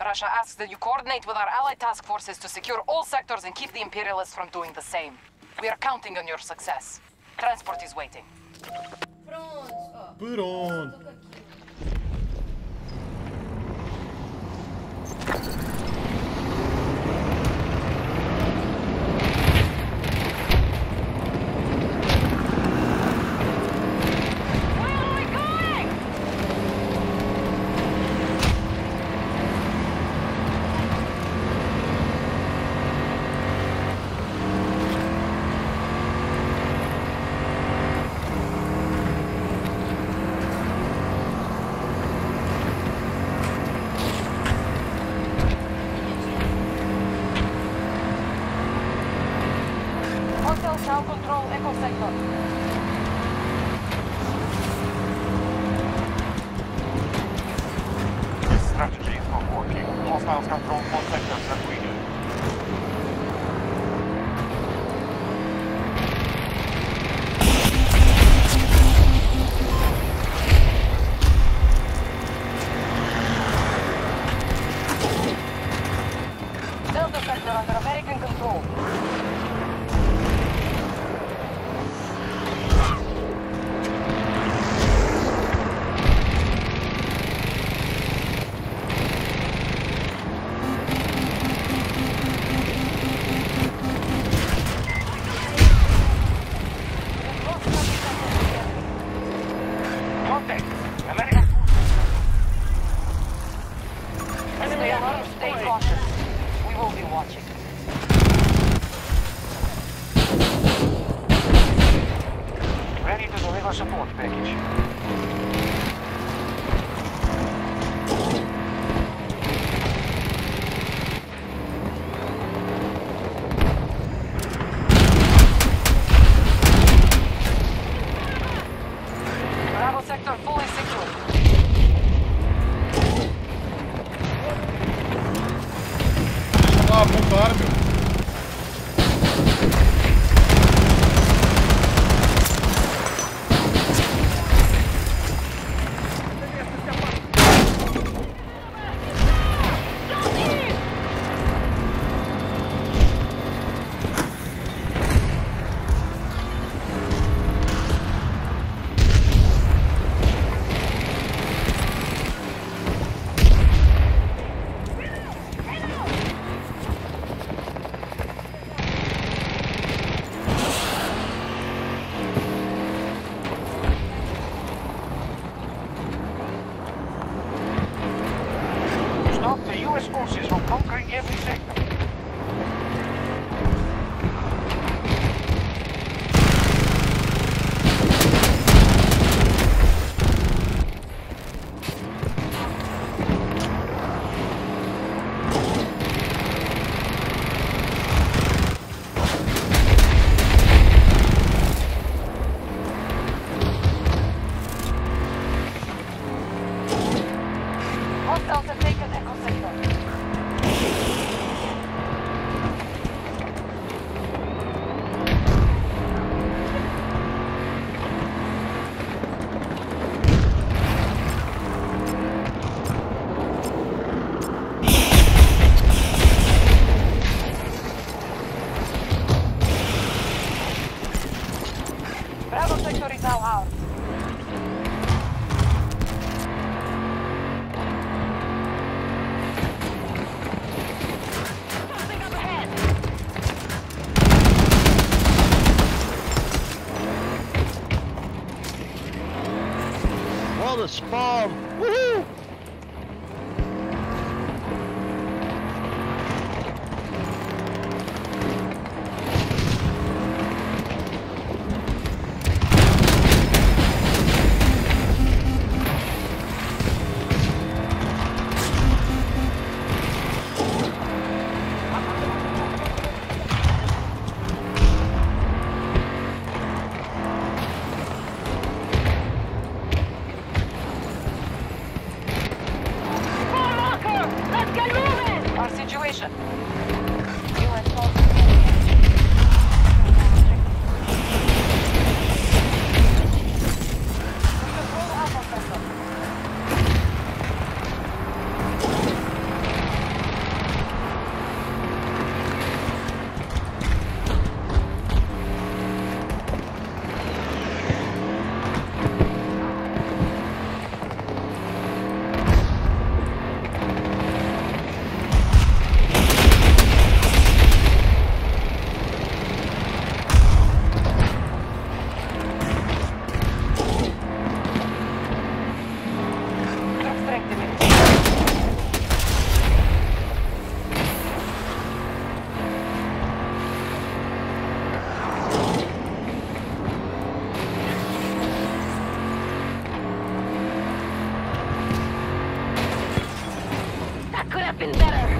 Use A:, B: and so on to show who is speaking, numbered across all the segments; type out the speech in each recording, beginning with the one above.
A: Russia asks that you coordinate with our allied task forces to secure all sectors and keep the Imperialists from doing the same. We are counting on your success. Transport is waiting.
B: Pronto, ó.
A: South Control
C: Stop forces from conquering every
D: What
A: have been better.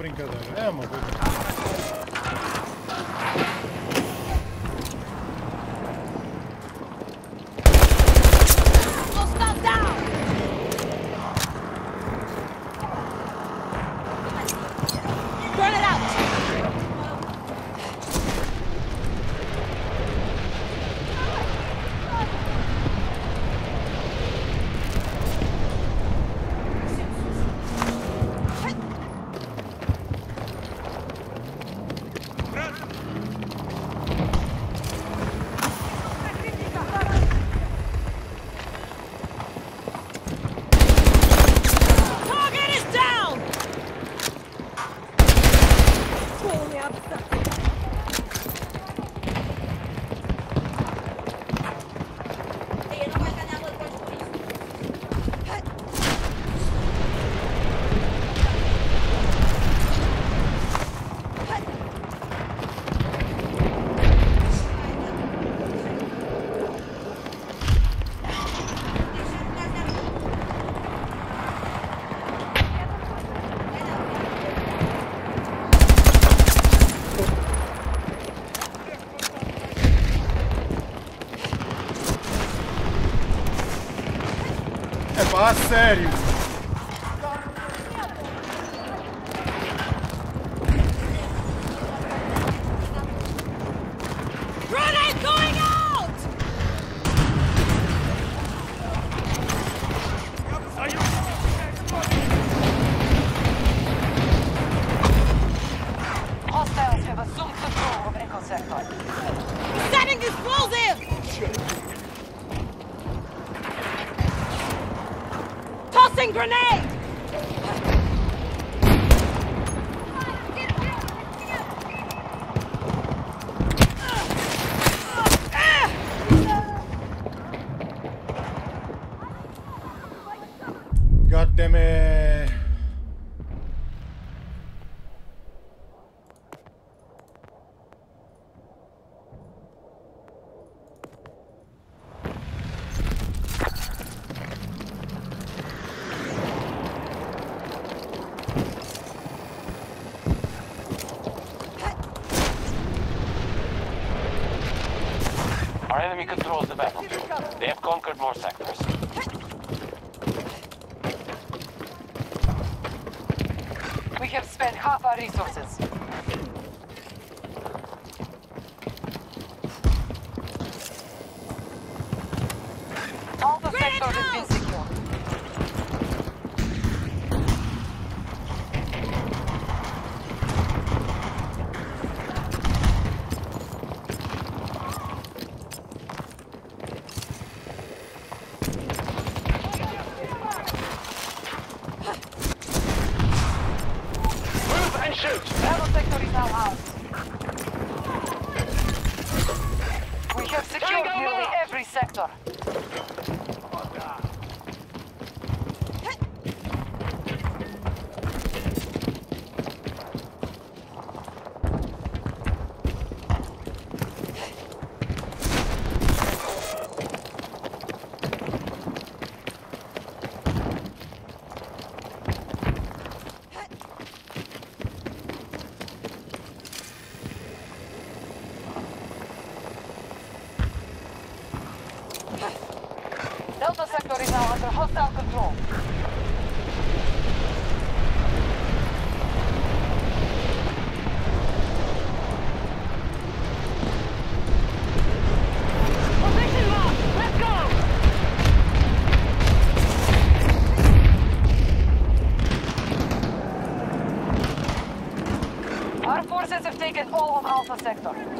E: Brincadeira. É uma coisa. a sério!
F: enemy controls the battlefield. They have conquered more sectors.
A: We have spent half our resources. Delta sector is now under hostile control. our forces have taken all of Alpha Sector.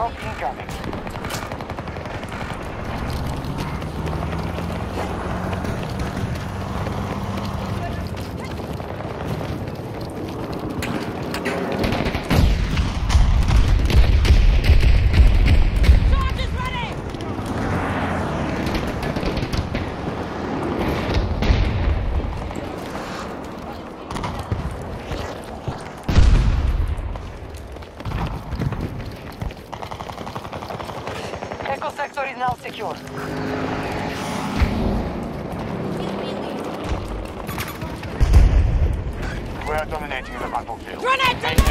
C: Smoke incoming.
E: Grenades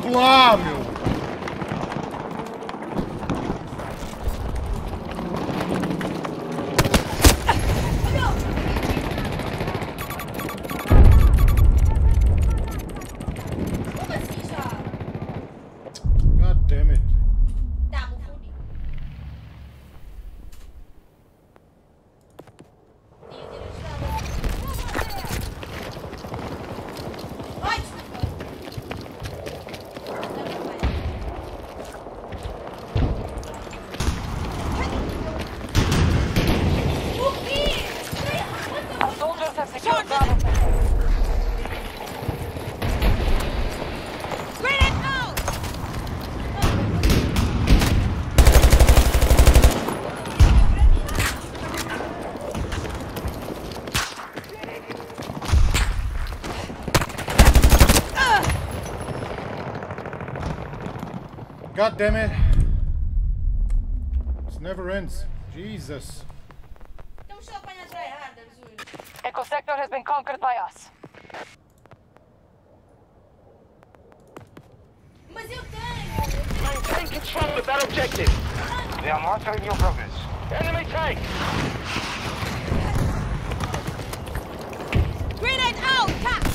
E: Pablo, meu! God damn it.
F: This never ends. Jesus.
A: Echo sector has been conquered by us.
B: I'm
E: taking control of that objective.
C: They are monitoring your progress.
E: Enemy tank!
B: Grenade out!
C: Cap!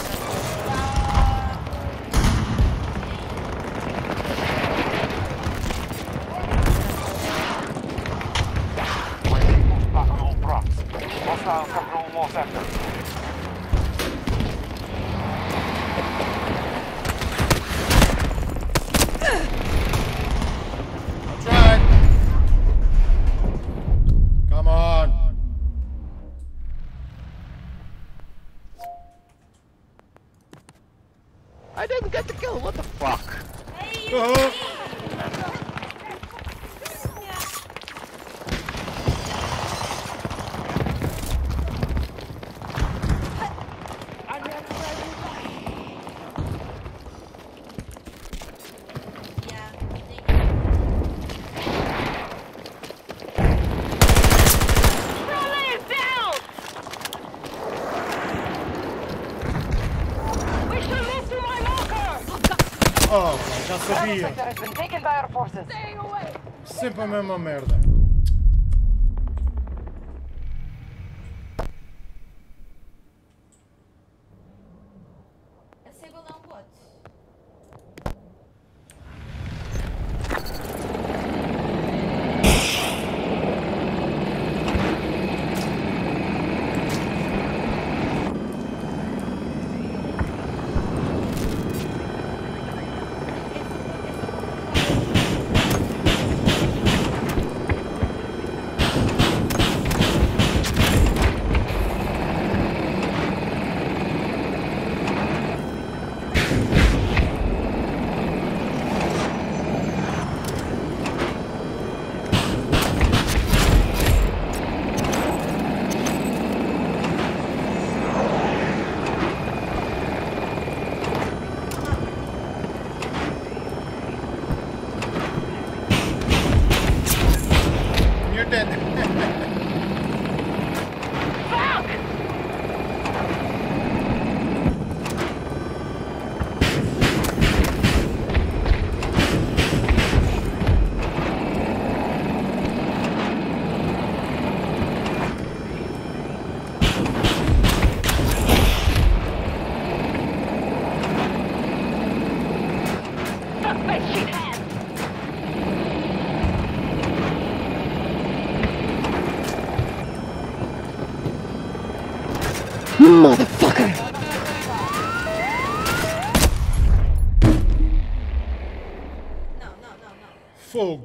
C: Strzał, more
A: sector. sabia.
F: Sempre a mesma merda.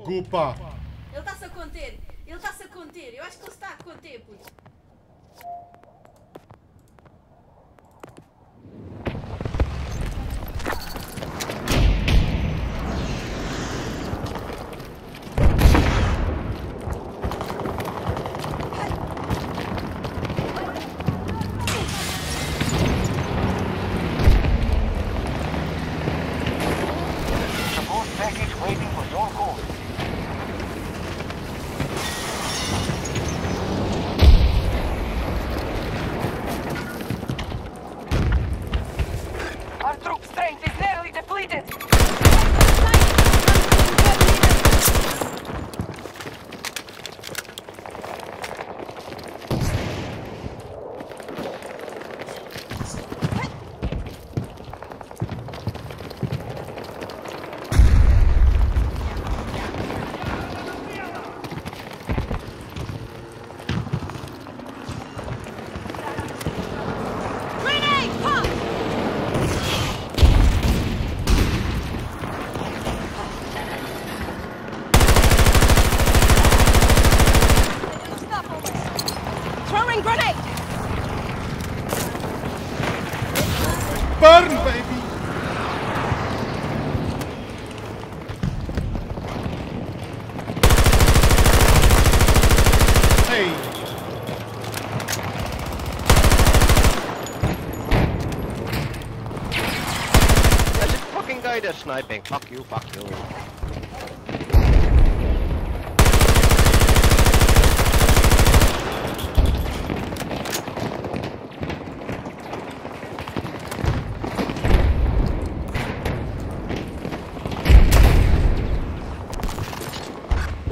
E: preocupa. they're sniping. Fuck you, fuck you.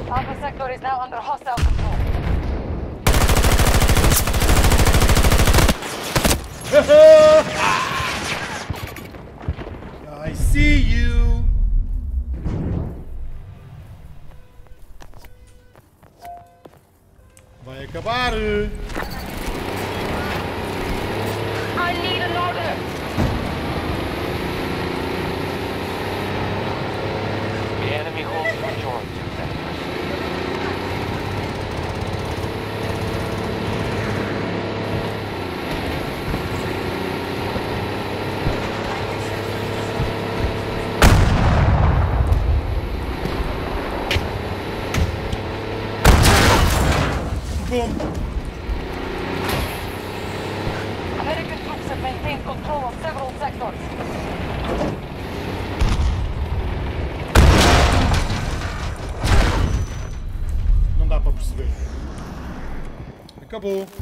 G: Alpha sector is
F: now under hostile control.
E: The enemy
G: Acabou.